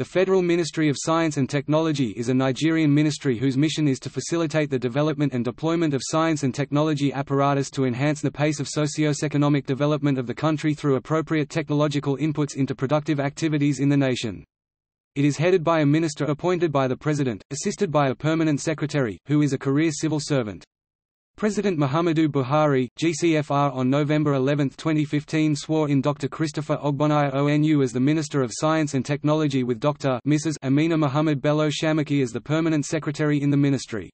The Federal Ministry of Science and Technology is a Nigerian ministry whose mission is to facilitate the development and deployment of science and technology apparatus to enhance the pace of socio-economic development of the country through appropriate technological inputs into productive activities in the nation. It is headed by a minister appointed by the President, assisted by a permanent secretary, who is a career civil servant. President Muhammadu Buhari, GCFR on November 11, 2015 swore in Dr. Christopher Ogbonnaya ONU as the Minister of Science and Technology with Dr. Mrs. Amina Muhammad Bello Shamaki as the Permanent Secretary in the ministry.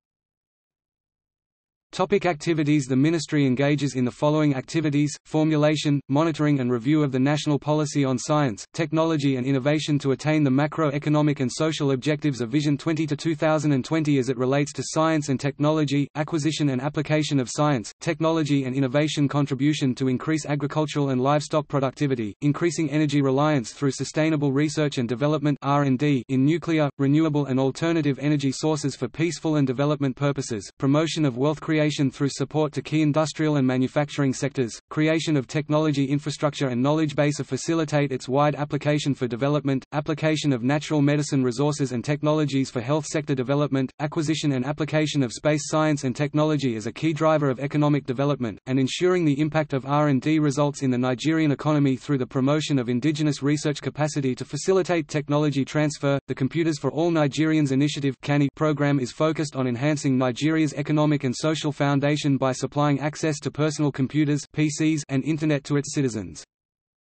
Topic activities The Ministry engages in the following activities, formulation, monitoring and review of the national policy on science, technology and innovation to attain the macroeconomic and social objectives of Vision 20 to 2020 as it relates to science and technology, acquisition and application of science, technology and innovation contribution to increase agricultural and livestock productivity, increasing energy reliance through sustainable research and development R&D in nuclear, renewable and alternative energy sources for peaceful and development purposes, promotion of wealth creation creation through support to key industrial and manufacturing sectors, creation of technology infrastructure and knowledge base to facilitate its wide application for development, application of natural medicine resources and technologies for health sector development, acquisition and application of space science and technology as a key driver of economic development, and ensuring the impact of R&D results in the Nigerian economy through the promotion of indigenous research capacity to facilitate technology transfer. The Computers for All Nigerians Initiative program is focused on enhancing Nigeria's economic and social foundation by supplying access to personal computers PCs and Internet to its citizens.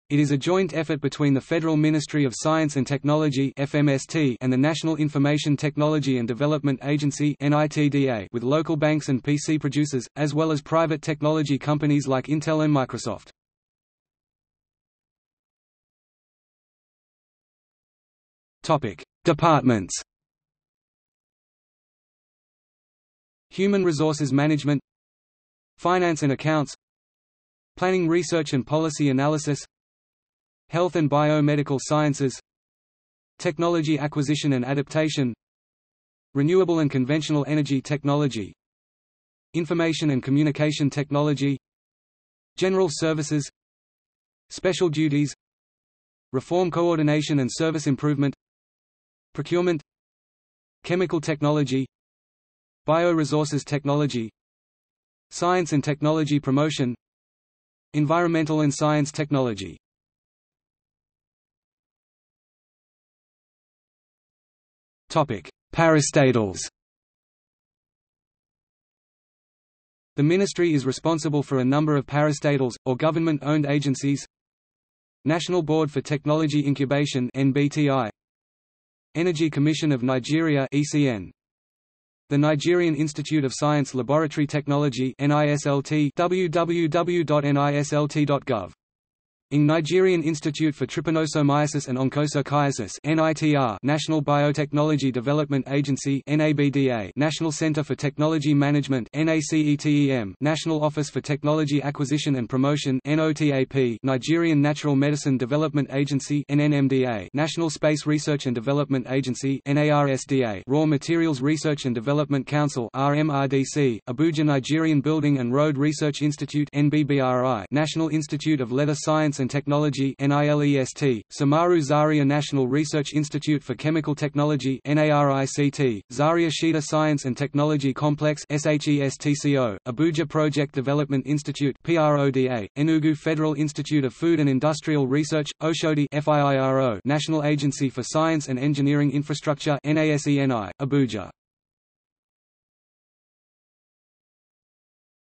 It is a joint effort between the Federal Ministry of Science and Technology FMST and the National Information Technology and Development Agency NITDA with local banks and PC producers, as well as private technology companies like Intel and Microsoft. Departments Human Resources Management Finance and Accounts Planning Research and Policy Analysis Health and Biomedical Sciences Technology Acquisition and Adaptation Renewable and Conventional Energy Technology Information and Communication Technology General Services Special Duties Reform Coordination and Service Improvement Procurement Chemical Technology Bioresources technology Science and technology promotion Environmental and science technology. Parastatals The Ministry is responsible for a number of parastatals, or government-owned agencies. National Board for Technology Incubation NBTI, Energy Commission of Nigeria ECN, the Nigerian Institute of Science Laboratory Technology NISLT www.nislt.gov ING Nigerian Institute for Trypanosomiasis and Onchocerciasis NITR National Biotechnology Development Agency NABDA National Center for Technology Management NACETEM National Office for Technology Acquisition and Promotion NOTAP Nigerian Natural Medicine Development Agency NNMDA National Space Research and Development Agency NASRDA Raw Materials Research and Development Council RMRDC Abuja Nigerian Building and Road Research Institute NBRRI National Institute of Leather Science and Technology NILEST, Samaru Zaria National Research Institute for Chemical Technology NARICT, Zaria Sheda Science and Technology Complex SHESTCO, Abuja Project Development Institute PRODA, Enugu Federal Institute of Food and Industrial Research, Oshodi FIIRO National Agency for Science and Engineering Infrastructure NASENI, Abuja.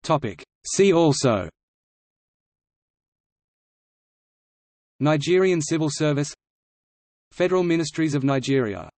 Topic. See also Nigerian Civil Service Federal Ministries of Nigeria